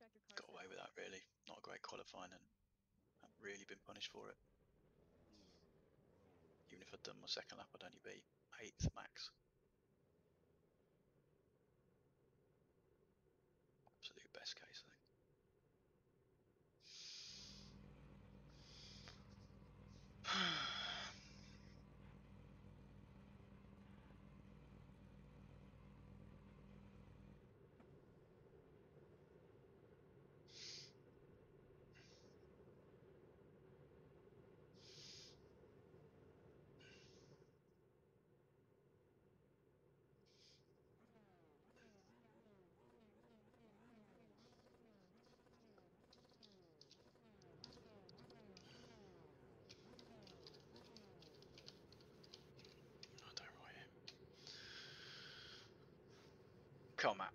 check your car. got away with that really. Not a great qualifying and I've really been punished for it. Hmm. Even if I'd done my second lap, I'd only be eighth max. Absolute best case, Come on,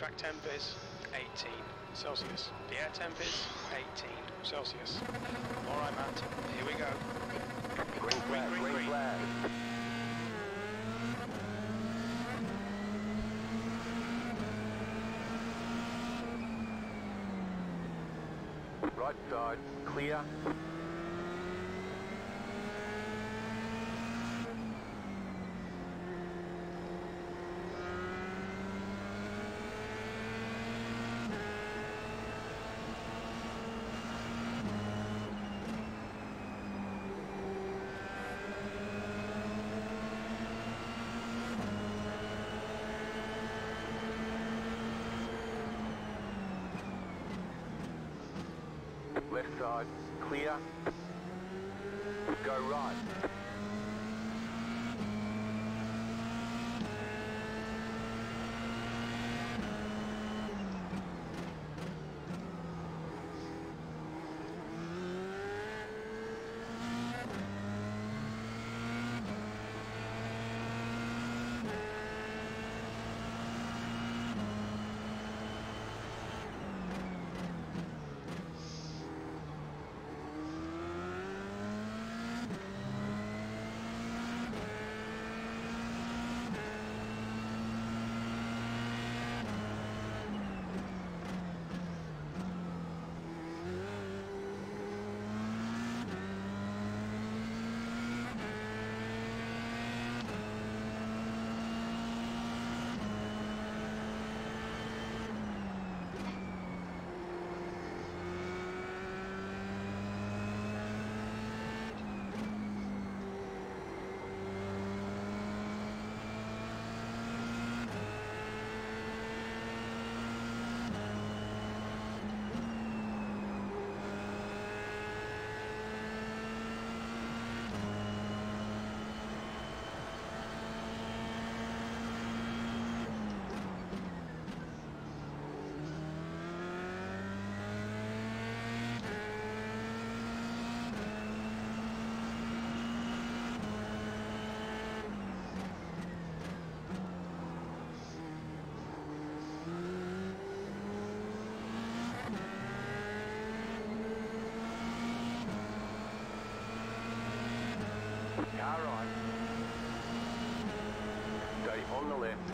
track temp is 18 Celsius. The air temp is 18 Celsius. All right, Matt, here we go. Green flag, green, green green. flag. Right side, clear. Left side, clear. Go right. Car right. Stay on the left.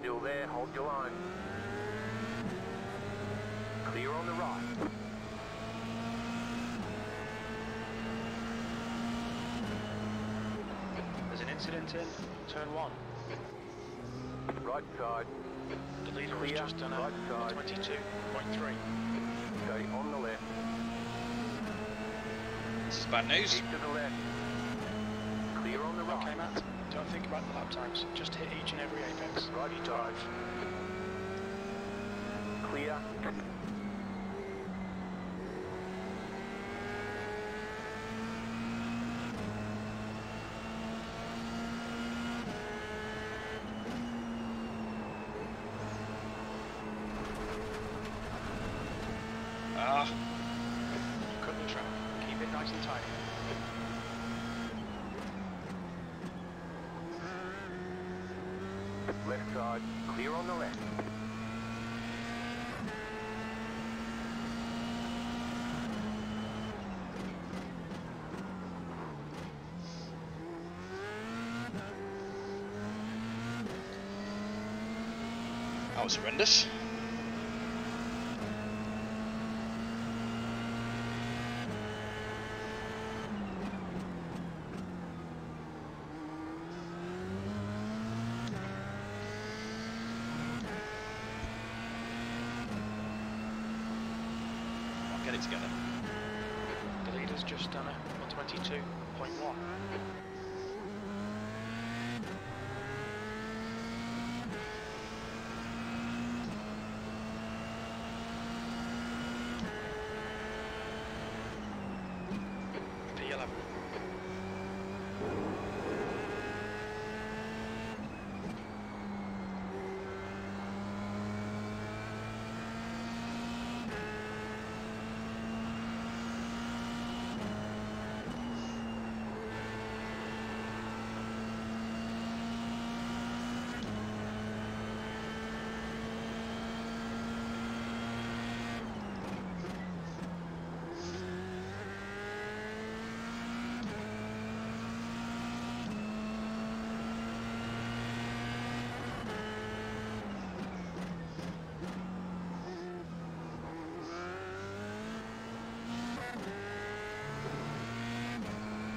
Still there, hold your line. Clear on the right. There's an incident in turn one. Right side. The leader has Clear, just done right side. 22.3. Stay on the left. This is bad news. Keep to the left. Clear on the right. Okay, Matt, don't think about the lap times. Just hit each and every apex. Right You side. drive. Clear. Ah, You cut the track. Keep it nice and tidy. Left side, clear on the left. that was horrendous. Come on, Get it together. Leader's just done it. 122.1. P11.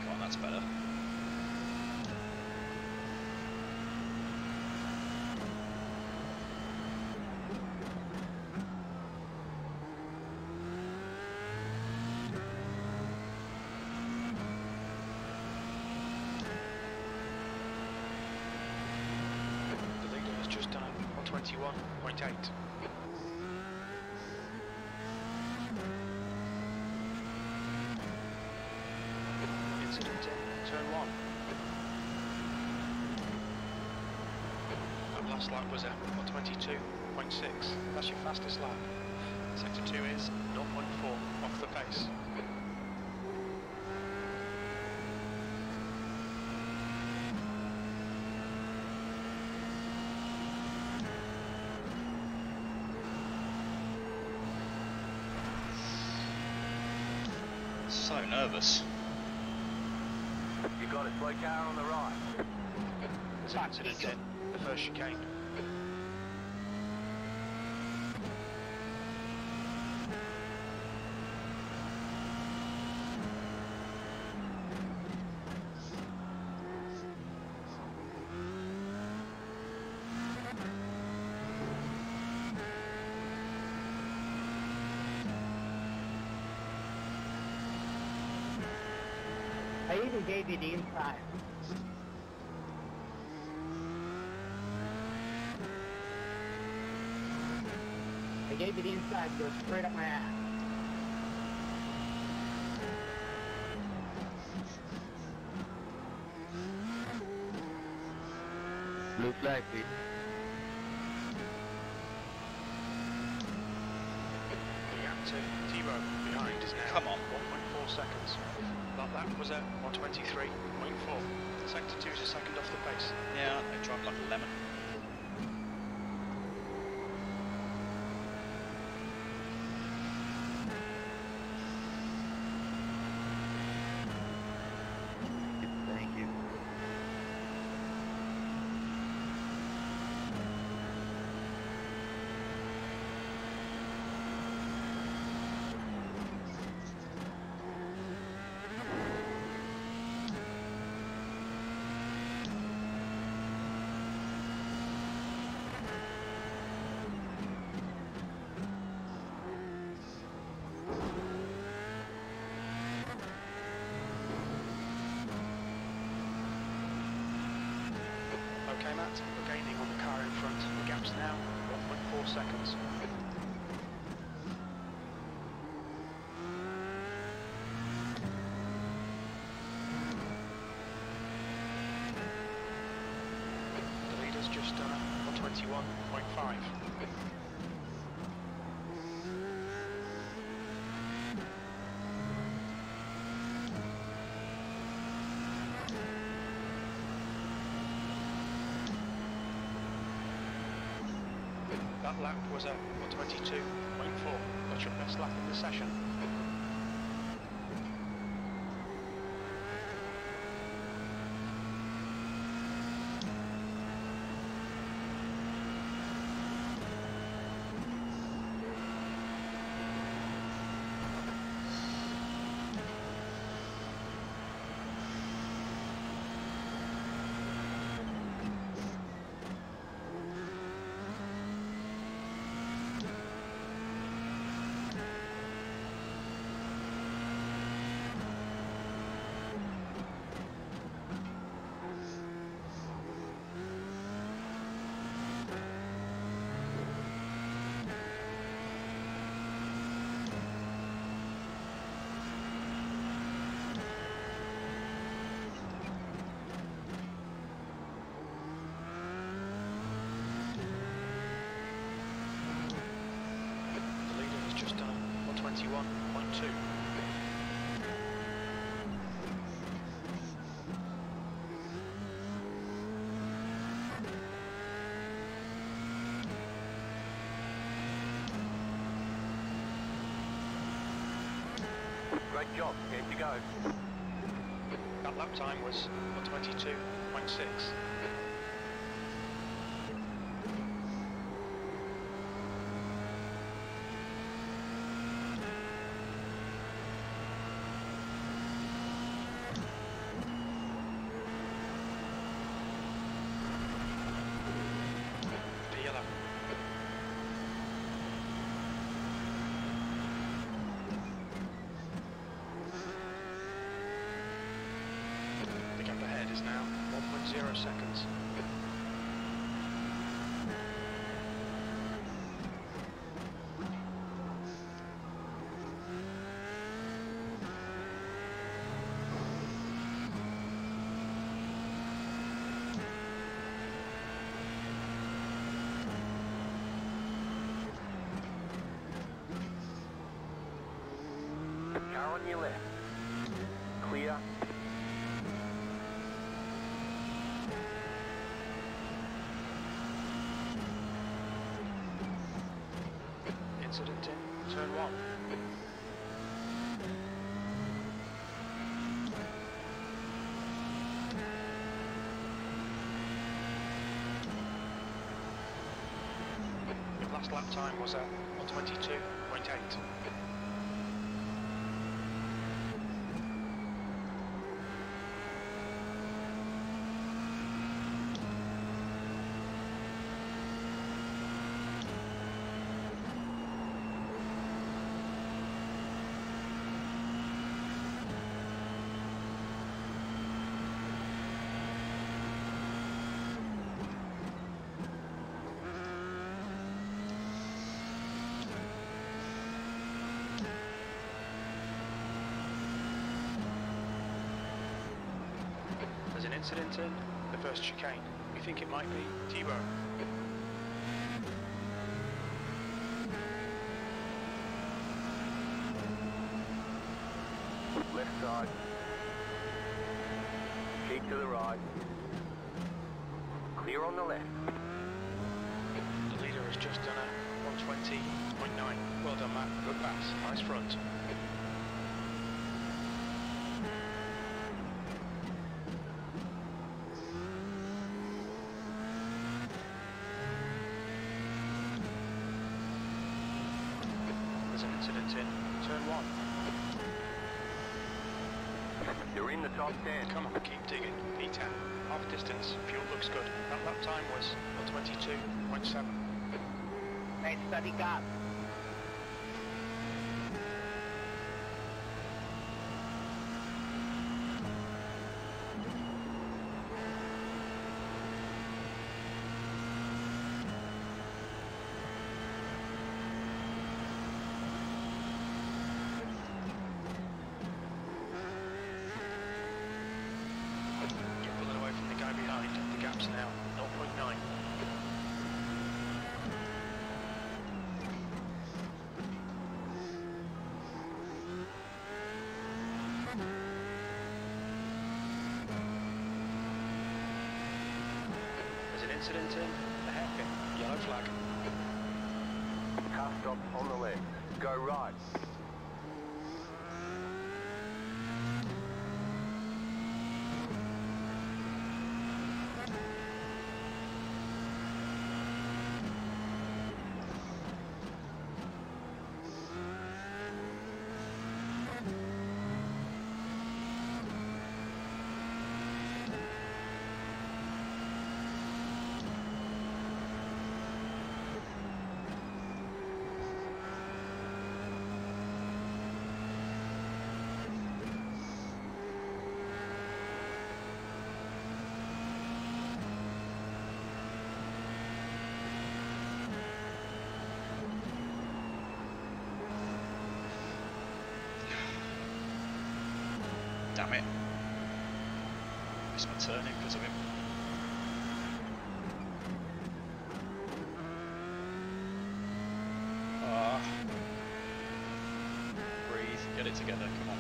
Come on, that's better. The leader has just done it. 121.8. Incident in turn one. That last lap was at 122.6. That's your fastest lap. Sector 2 is 0.4 off the pace. So nervous. You got a slow car on the right. There's an incident in the first chicane. I gave you the inside. I gave you the inside, go straight up my ass. Blue flag, please. The gap to T-Row behind is now Come on. 1.4 seconds. That lap was at 123.4. Sector 2 is a second off the pace. Yeah, I drive like a lemon. Thank you. Matt, we're gaining on the car in front. The gap's now 1.4 seconds. The leader's just done 121.5. That lap was a 122.4. That's your best lap in the session. The leader has just done a 121.2. Great job. Here to go. That lap time was 122.6. The yellow. The gap ahead is now 1.0 seconds. Car on your left. Clear. In turn one. Your last lap time was uh, a 122.8. There's an incident in the first chicane. We think it might be T-Bone. Left side. Keep to the right. Clear on the left. The leader has just done a 120.9. Well done, Matt. Good pass. Nice front. There's an incident in turn one. You're in the top 10. Come on, keep digging. P10. Half distance. Fuel looks good. That lap time was 122.7. Hey, study cop. incident in. The hairpin. Yellow flag. Car stop on the left. Go right. Damn it. Missed my turning because of him. Ah. Breathe, get it together, come on.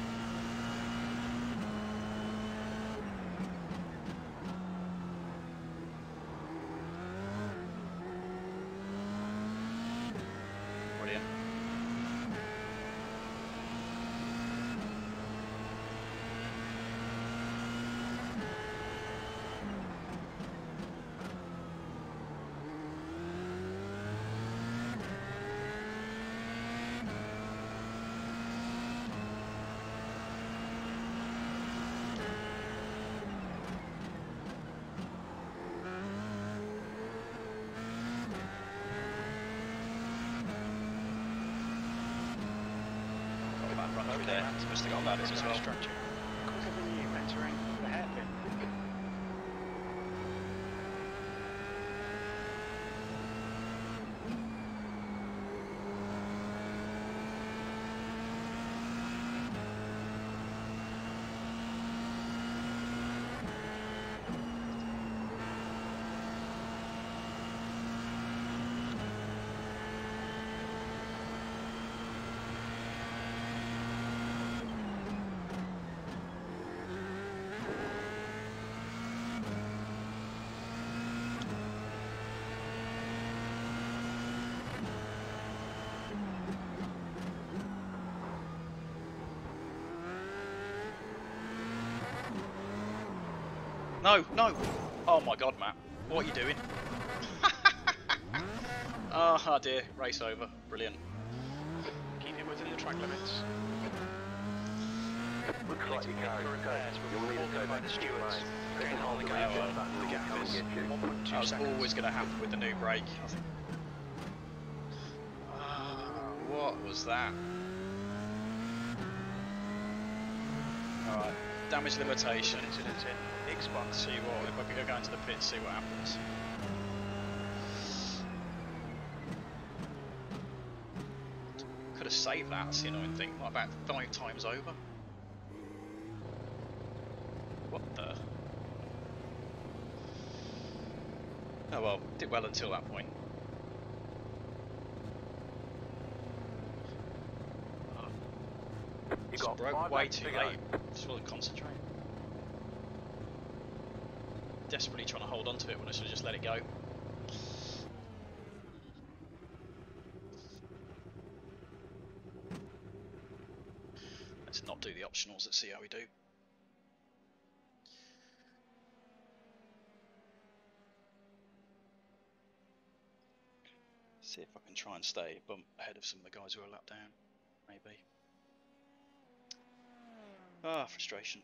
Brilliant. Got there. Must have got ladders as well. Structure. Quicker than you, entering the hairpin. No, no! Oh my god, Matt. What are you doing? oh dear, race over. Brilliant. Keep it within the track limits. Looks like your car is repairs toast. will You'll be need to go reported by the stewards. lane. Again, Second on hold the the gap, reset uh, the gap is get you. 1.2 That was seconds. always going to happen with the new brake. I. Ah, what was that? Alright, damage limitation. Incident in Xbox. See what, if I could go into the pit, see what happens. Could have saved that, that's the annoying thing, like about five times over. What the? Oh well, did well until that point. Oh, You just got broke way too to late. Just wasn't concentrating. Desperately trying to hold on to it when I should have just let it go. Let's not do the optionals, let's see how we do. See if I can try and stay a bump ahead of some of the guys who are lap down, maybe. Ah, frustration.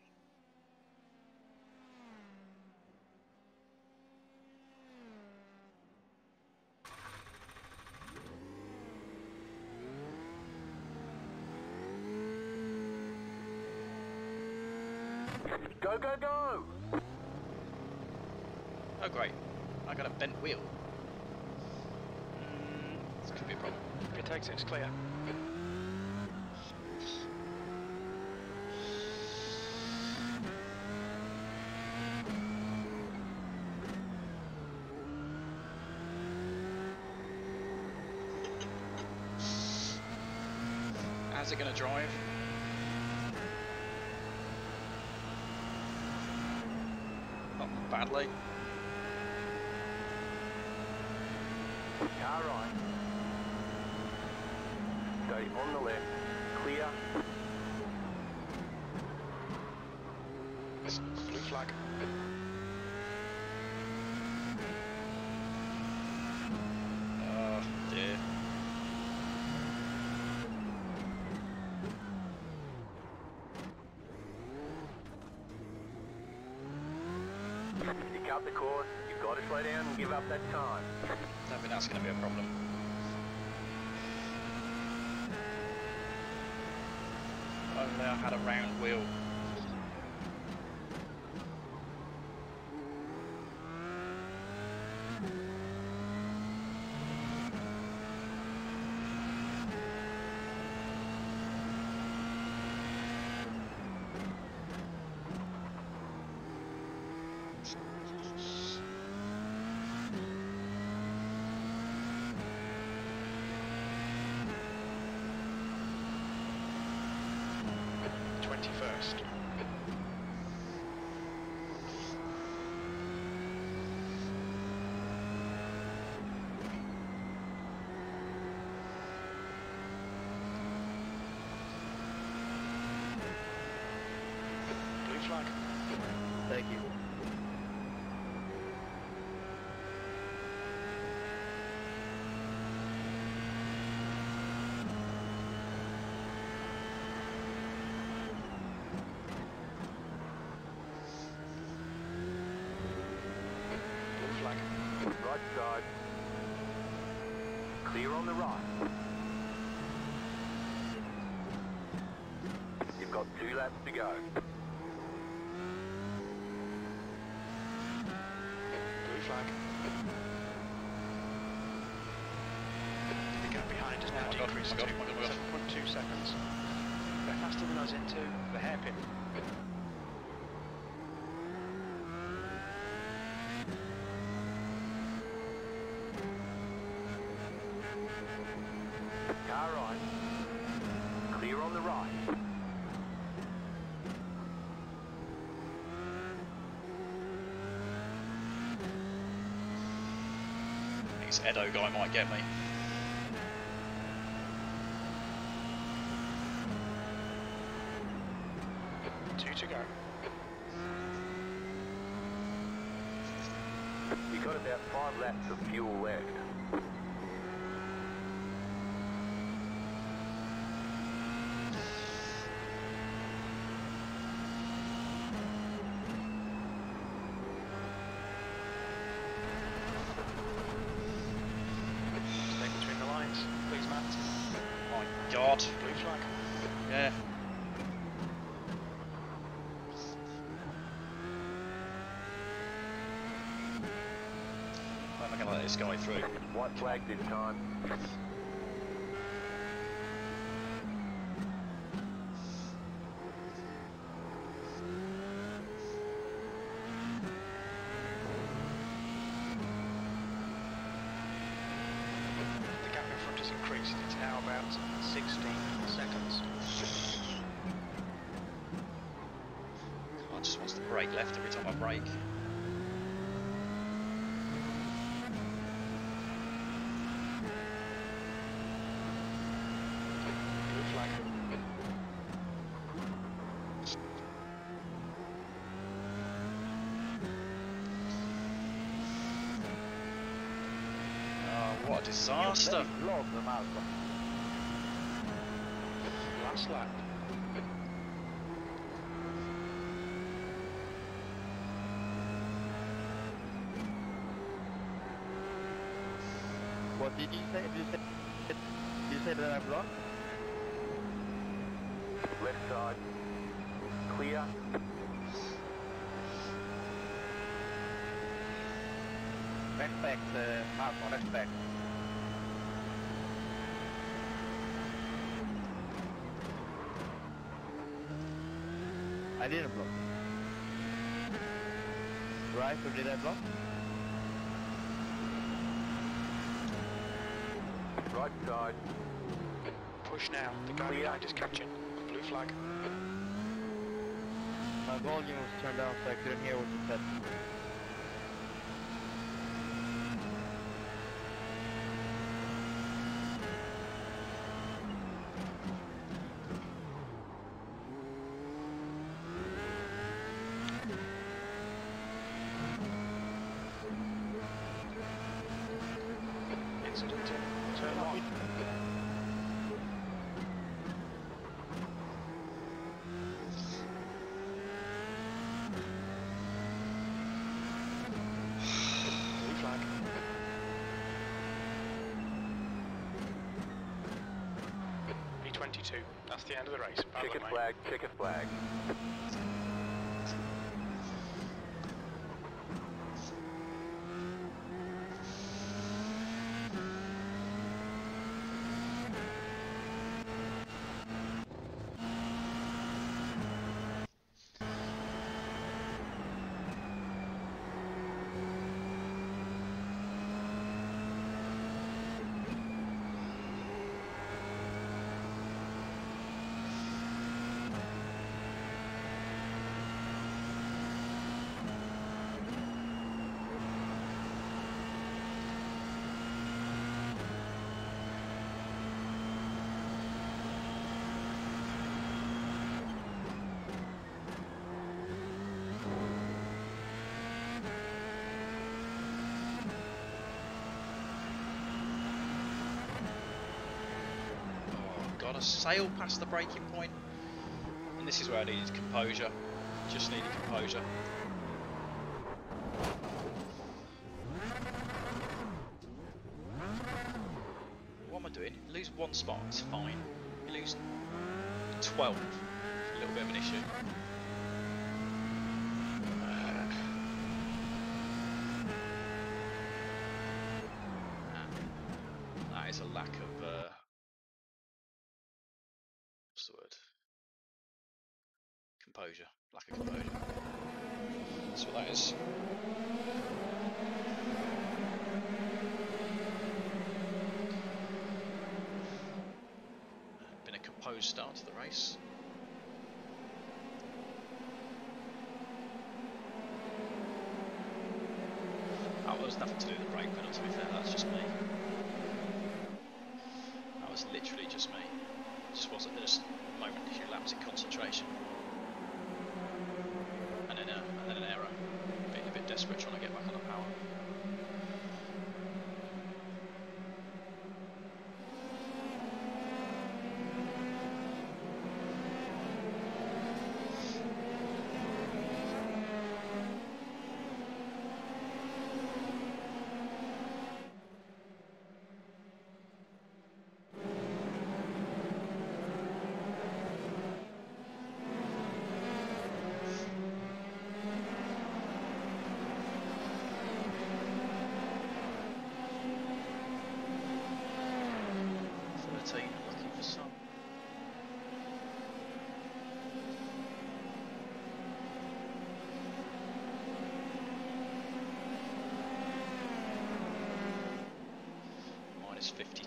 Go, go, go! Oh great, I got a bent wheel. Mm, this could be a problem. It takes it's clear. How's it going to drive? Not badly. Car right. Stay on the left. Clear. Blue flag. Oh dear. You cut the course. You've got to slow down and give up that time. Don't think that's going to be a problem. Only I had a round wheel. Twenty-first. Blue flag. Thank you. Blue flag. Right side. Clear on the right. You've got two laps to go. Blue flag. The gap behind has now my God, decreased to my God, oh my God. 7.2 seconds. They're faster than us into the hairpin. Car right. Clear on the right. Edo guy might get me. Two to go. You've got about five laps of fuel left. Stay between the lines, please, Matt. My God. Blue flag. Yeah. I going through? White flag this time. The gap in front has increased. It's now about 16 seconds. I just wants to brake left every time I brake. Blue flag. Oh, what a disaster! Love the Malcolm. Last lap. What did you say? Did you say, did you say that I'm blocked? Left side. Clear. Respect, uh, Malcolm, respect. I didn't block. Right, or did I block? Right side. Push now. The guy Clear. behind is catching. Blue flag. My volume was turned down so I couldn't hear what you said. 22. That's the end of the race. Chicken flag, chicken flag. Got to sail past the braking point. And this is where I needed composure. Just needed composure. What am I doing? Lose one spot, it's fine. You lose 12, a little bit of an issue. Uh, ah, that is a lack of Composure. Lack of composure. That's what that is. Uh, been a composed start to the race. Oh, there was nothing to do with the brake pedal, to be fair, that's just me. That was literally just me. Just wasn't just a momentary lapse in concentration. And then, a, and then an error. Get on the power. Thirteen, looking for some. Minus 52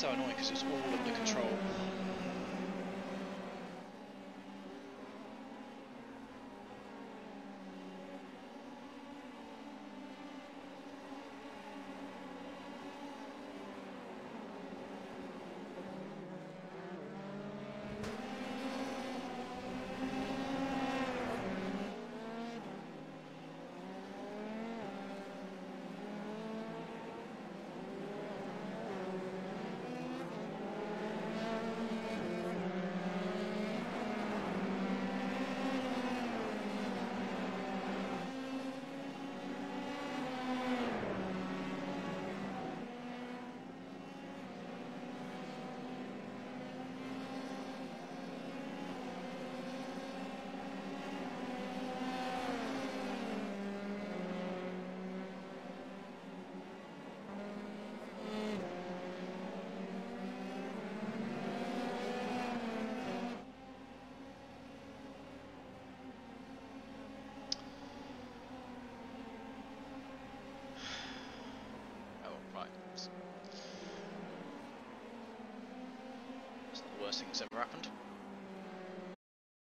So annoying because it's all under control. Worst thing that's ever happened.